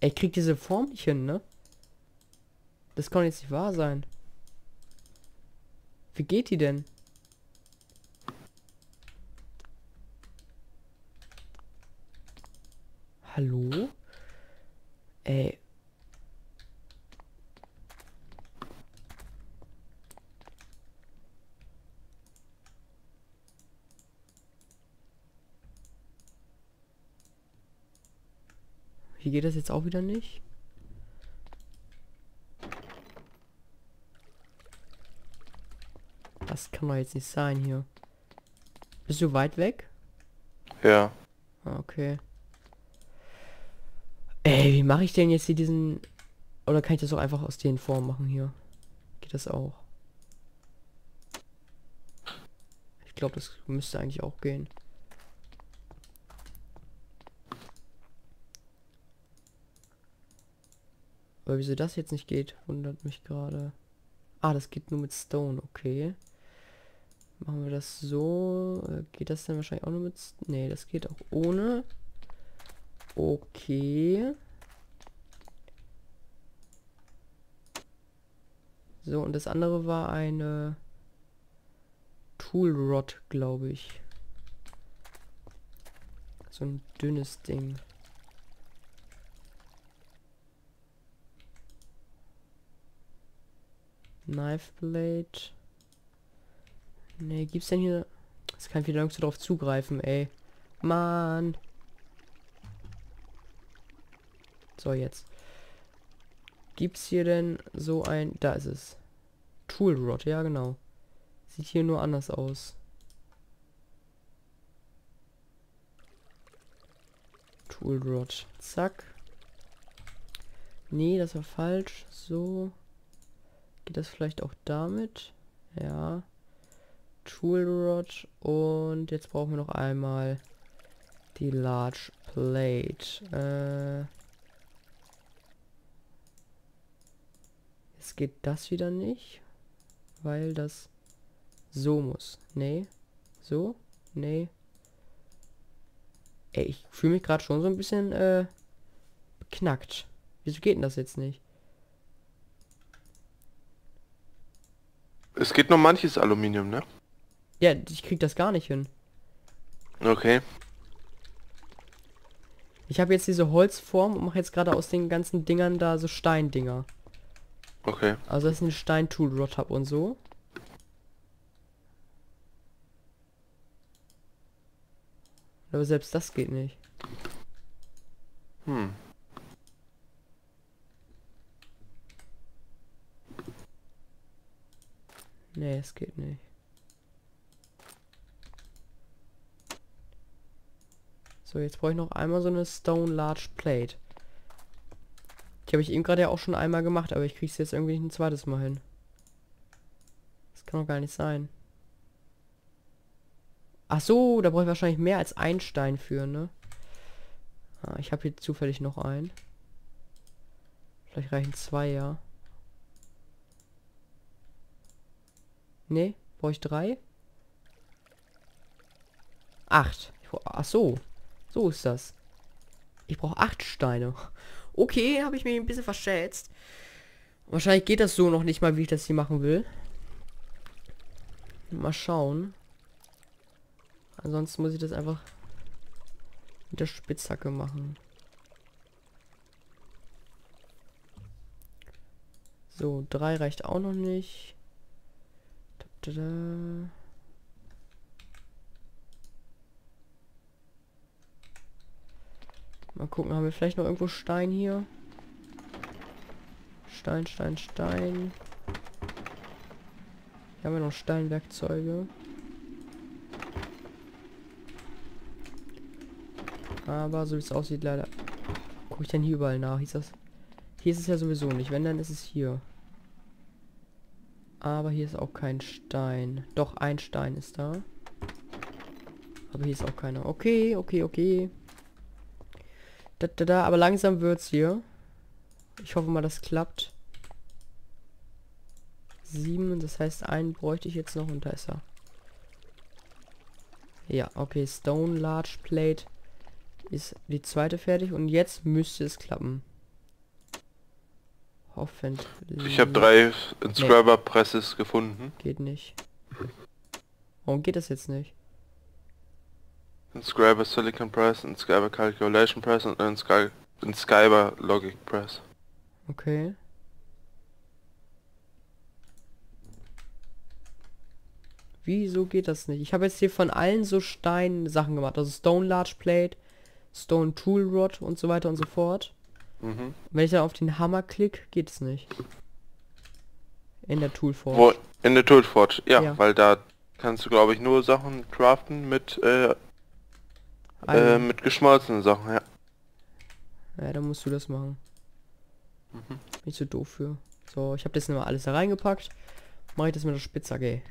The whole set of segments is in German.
Ich krieg diese Form nicht hin, ne? Das kann jetzt nicht wahr sein. Wie geht die denn? Hallo? Ey. Wie geht das jetzt auch wieder nicht? Das kann doch jetzt nicht sein hier. Bist du weit weg? Ja. Ah, Okay. Ey, wie mache ich denn jetzt hier diesen... Oder kann ich das auch einfach aus den Formen machen hier? Geht das auch? Ich glaube, das müsste eigentlich auch gehen. Aber wieso das jetzt nicht geht, wundert mich gerade. Ah, das geht nur mit Stone, okay. Machen wir das so. Äh, Geht das denn wahrscheinlich auch nur mit... Nee, das geht auch ohne. Okay. So, und das andere war eine Tool Rod, glaube ich. So ein dünnes Ding. Knife Blade. Nee, gibt's denn hier... Es kann wieder nirgendwo drauf zugreifen, ey. Mann. So, jetzt. Gibt's hier denn so ein... Da ist es. Tool Rod, ja genau. Sieht hier nur anders aus. Tool Rod. Zack. Nee, das war falsch. So. Geht das vielleicht auch damit? Ja. Tool Rod. Und jetzt brauchen wir noch einmal die Large Plate. Äh, jetzt geht das wieder nicht. Weil das so muss. Nee. So? Nee. Ey, ich fühle mich gerade schon so ein bisschen äh, beknackt. Wieso geht denn das jetzt nicht? Es geht nur manches Aluminium, ne? Ja, ich krieg das gar nicht hin. Okay. Ich habe jetzt diese Holzform und mache jetzt gerade aus den ganzen Dingern da so Steindinger. Okay. Also das ist ein Stein-Tool Rod hab und so. Aber selbst das geht nicht. Hm. Es geht nicht. So, jetzt brauche ich noch einmal so eine Stone Large Plate. Die habe ich eben gerade ja auch schon einmal gemacht, aber ich kriege es jetzt irgendwie nicht ein zweites Mal hin. Das kann doch gar nicht sein. Ach so, da brauche ich wahrscheinlich mehr als ein Stein für, ne? Ah, ich habe hier zufällig noch einen. Vielleicht reichen zwei, ja. Nee, brauche ich drei? Acht. Ach so. So ist das. Ich brauche acht Steine. Okay, habe ich mich ein bisschen verschätzt. Wahrscheinlich geht das so noch nicht mal, wie ich das hier machen will. Mal schauen. Ansonsten muss ich das einfach mit der Spitzhacke machen. So, drei reicht auch noch nicht. Da, da, da. Mal gucken, haben wir vielleicht noch irgendwo Stein hier? Stein, Stein, Stein. Hier haben wir noch Steinwerkzeuge. Aber so wie es aussieht, leider. Gucke ich denn hier überall nach? Hieß das? Hier ist es ja sowieso nicht. Wenn, dann ist es hier. Aber hier ist auch kein Stein. Doch, ein Stein ist da. Aber hier ist auch keiner. Okay, okay, okay. Da, da, da, aber langsam wird's hier. Ich hoffe mal, das klappt. Sieben, das heißt, einen bräuchte ich jetzt noch und da ist er. Ja, okay, Stone Large Plate ist die zweite fertig und jetzt müsste es klappen. Hoffend. Ich habe drei Inscriber Presses gefunden. Geht nicht. Warum geht das jetzt nicht? Inscriber Silicon Press, Inscriber Calculation Press und Inscri- Inscriber Logic Press. Okay. Wieso geht das nicht? Ich habe jetzt hier von allen so Stein Sachen gemacht. Also Stone Large Plate, Stone Tool Rod und so weiter und so fort. Mhm. Wenn ich dann auf den Hammer klick, geht es nicht. In der Tool Wo, in der Toolforge, ja, Ja. weil da kannst du glaube ich nur Sachen craften mit äh, äh, mit geschmolzenen Sachen, ja. ja, dann musst du das machen. Mhm. Bin ich zu doof für. So, ich habe das immer alles da reingepackt. Mache ich das mit der Spitzhacke.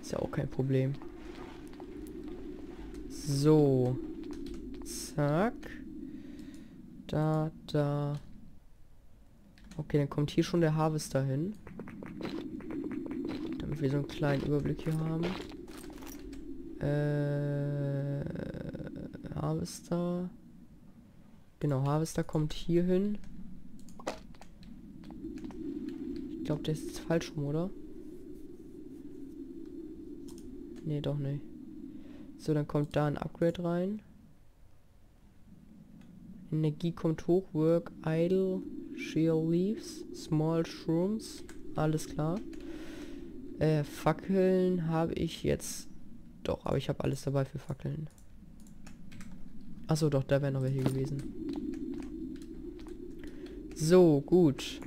Ist ja auch kein Problem. So. Zack. Da, da. Okay, dann kommt hier schon der Harvester hin. Damit wir so einen kleinen Überblick hier haben. Äh, Harvester. Genau, Harvester kommt hier hin. Ich glaube, der ist falsch rum, oder? Nee, doch nicht. So, dann kommt da ein Upgrade rein. Energie kommt hoch, Work, Idle, Sheer Leaves, Small Shrooms, alles klar. Äh, Fackeln habe ich jetzt... Doch, aber ich habe alles dabei für Fackeln. Achso, doch, da wäre noch welche gewesen. So, gut.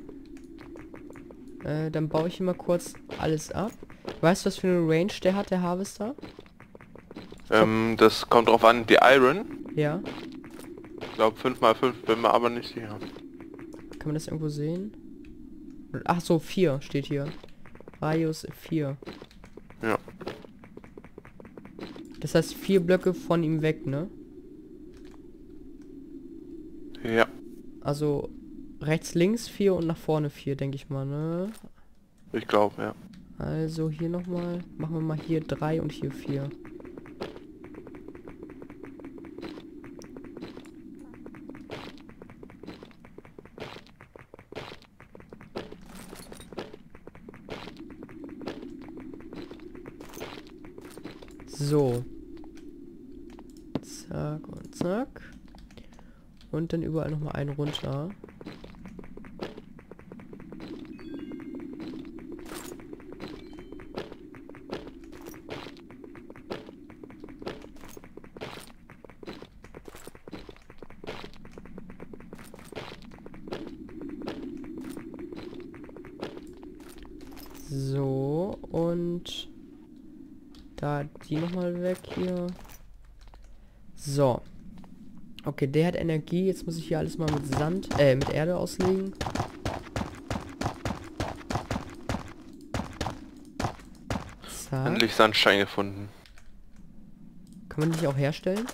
Äh, dann baue ich hier mal kurz alles ab. Weißt du, was für eine Range der hat, der Harvester? Ähm, das kommt drauf an, die Iron, Ja. Ich glaube 5x5, bin mir aber nicht sicher. Kann man das irgendwo sehen? Ach so, 4 steht hier. Radius 4. Ja. Das heißt vier Blöcke von ihm weg, ne? Ja, Also rechts, links 4 und nach vorne 4, denke ich mal, ne? ich glaube, ja. Also hier nochmal. Machen wir mal hier 3 und hier 4. So. Zack und zack. Und dann überall nochmal einen runter. So, und da die nochmal weg hier. So. Okay, der hat Energie. Jetzt muss ich hier alles mal mit Sand, äh, mit Erde auslegen. Zack. Endlich Sandstein gefunden. Kann man die auch herstellen?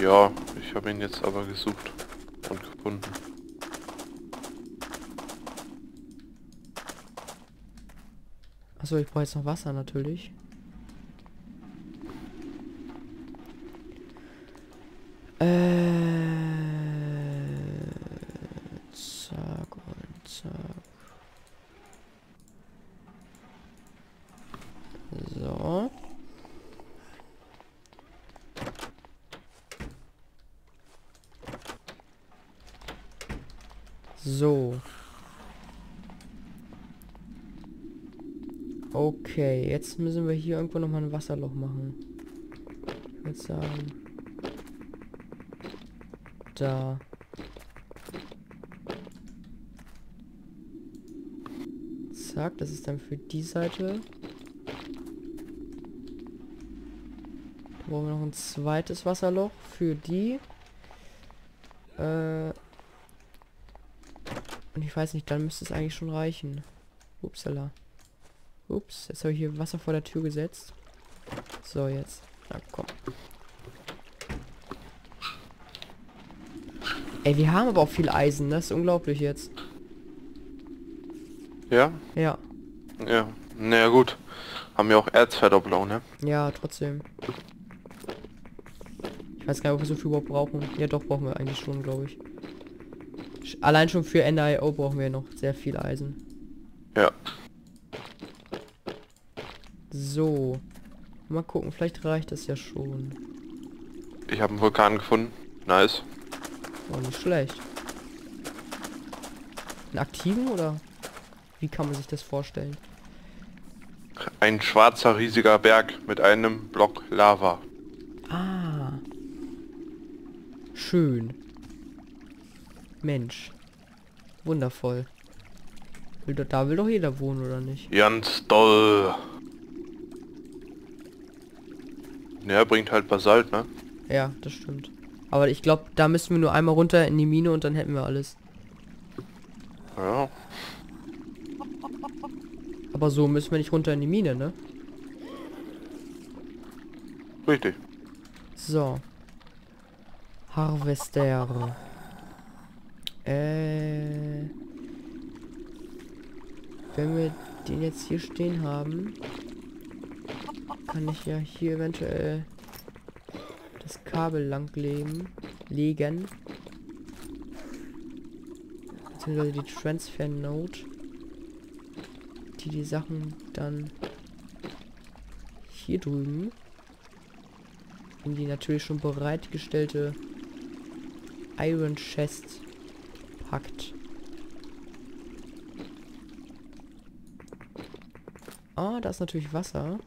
Ja, ich habe ihn jetzt aber gesucht und gefunden. Achso, ich brauche jetzt noch Wasser natürlich. Äh, zack zack. So. So. Okay, jetzt müssen wir hier irgendwo nochmal ein Wasserloch machen. Ich würde sagen. Da. Zack, das ist dann für die Seite. Da brauchen wir noch ein zweites Wasserloch für die. Äh. Und ich weiß nicht, dann müsste es eigentlich schon reichen. Upsala. Ups, jetzt habe ich hier Wasser vor der Tür gesetzt. So, jetzt. Na komm. Ey, wir haben aber auch viel Eisen, das ist unglaublich jetzt. Ja? Ja, Ja. Naja gut. Haben ja auch Erzverdoppelung, ne? ja, trotzdem. Ich weiß gar nicht, ob wir so viel überhaupt brauchen. Ja, doch, brauchen wir eigentlich schon, glaube ich. Allein schon für NIO brauchen wir noch sehr viel Eisen. Ja. So. Mal gucken, vielleicht reicht das ja schon. Ich habe einen Vulkan gefunden. Nice. Oh, nicht schlecht. Einen aktiven oder? Wie kann man sich das vorstellen? Ein schwarzer riesiger Berg mit einem Block Lava. Ah. Schön. Mensch. Wundervoll. Will doch, da will doch jeder wohnen, oder nicht? Ganz doll. Ja, bringt halt Basalt, ne? Ja, das stimmt. Aber ich glaube, da müssen wir nur einmal runter in die Mine und dann hätten wir alles. Ja. Aber so müssen wir nicht runter in die Mine, ne? Richtig. So. Harvester. Äh. Wenn wir den jetzt hier stehen haben, kann ich ja hier eventuell das Kabel lang legen. legen. Beziehungsweise die Transfer Node. Die die Sachen dann hier drüben in die natürlich schon bereitgestellte Iron Chest packt. Ah, da ist natürlich Wasser.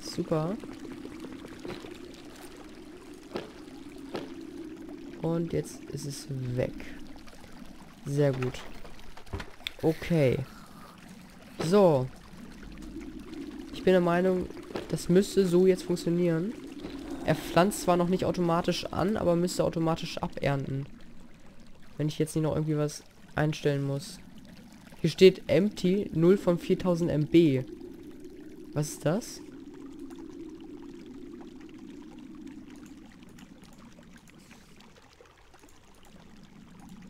Super. Und jetzt ist es weg. Sehr gut. Okay. So. Ich bin der Meinung, das müsste so jetzt funktionieren. Er pflanzt zwar noch nicht automatisch an, aber müsste automatisch abernten. Wenn ich jetzt nicht noch irgendwie was einstellen muss. Hier steht empty 0 von 4000 MB. Was ist das?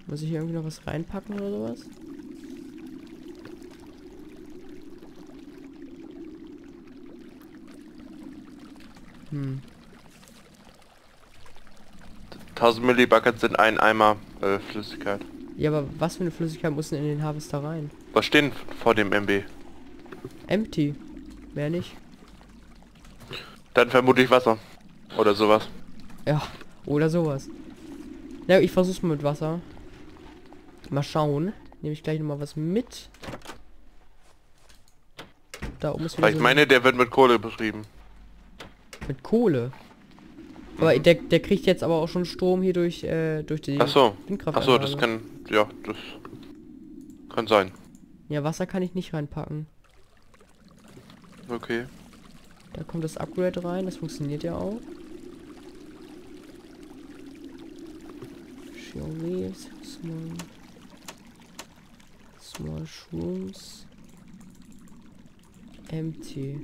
Muss ich hier irgendwie noch was reinpacken oder sowas? Hm. 1000 Millibuckets sind ein Eimer äh, Flüssigkeit. Ja, aber was für eine Flüssigkeit muss denn in den Harvester rein? Was stehen vor dem MB? Empty. Mehr nicht. Dann vermutlich Wasser. Oder sowas. Ja, oder sowas. Ja, ich versuch's mal mit Wasser. Mal schauen. Nehme ich gleich noch mal was mit. Da oben ist Weil ich so meine, der wird mit Kohle beschrieben. Mit Kohle. Aber der, der kriegt jetzt aber auch schon Strom hier durch äh, durch die Ach so. Windkraft. Ach so, das kann... Ja, das... Kann sein. Ja, Wasser kann ich nicht reinpacken. Okay. Da kommt das Upgrade rein, das funktioniert ja auch. Shell leaves, small, small shrooms, empty.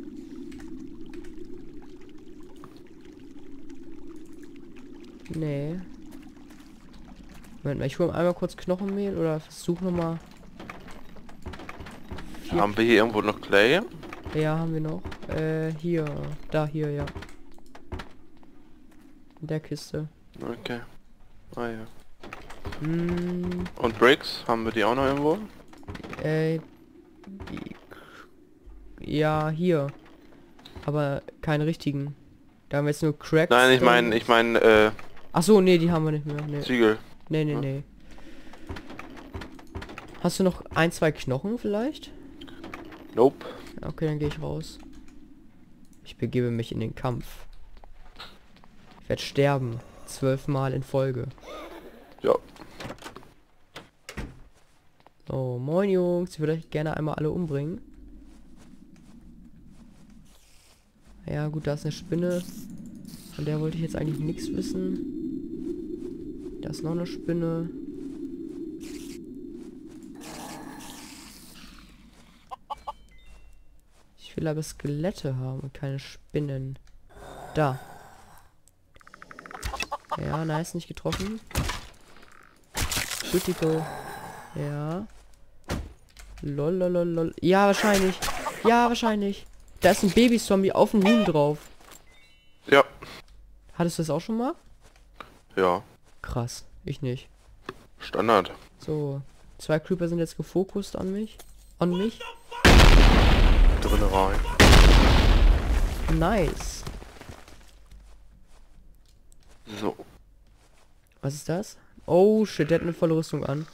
Nee. Moment mal, ich hole einmal kurz Knochenmehl oder versuche nochmal. Haben wir hier irgendwo noch Clay? Ja, haben wir noch. Äh, hier. Da, hier, ja. In der Kiste. Okay. Ah ja. Hm, Und Bricks? Haben wir die auch noch irgendwo? äh, die- ja, hier. Aber keine richtigen. Da haben wir jetzt nur Cracks. Nein, ich meine, ich meine, äh, Ach so, nee, die haben wir nicht mehr. Nee, Ziegel. nee, nee. Ja. nee. Hast du noch ein, zwei Knochen vielleicht? Nope. Okay, dann gehe ich raus. Ich begebe mich in den Kampf. Ich werde sterben. Zwölfmal in Folge. Ja. Oh, moin Jungs. Ich würde euch gerne einmal alle umbringen. Ja gut, da ist eine Spinne. Von der wollte ich jetzt eigentlich nichts wissen. Da ist noch eine Spinne. Ich will aber Skelette haben und keine Spinnen. Da. Ja, nice, nicht getroffen. Critical. Ja. Lol, lol, lol, lol. Ja, wahrscheinlich. Ja, wahrscheinlich. Da ist ein Baby-Zombie auf dem Huhn drauf. Ja. Hattest du das auch schon mal? Ja. Krass. Ich nicht. Standard. So. Zwei Creeper sind jetzt gefokust an mich. An mich. Drinne rein. Nice. So. Was ist das? Oh shit, der hat eine volle Rüstung an.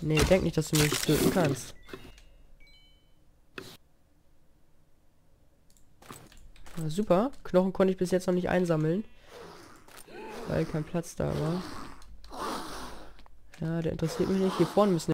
Nee, denk nicht, dass du mich töten kannst. Na, super. Knochen konnte ich bis jetzt noch nicht einsammeln. Weil kein Platz da war. Ja, der interessiert mich nicht. Hier vorne müssen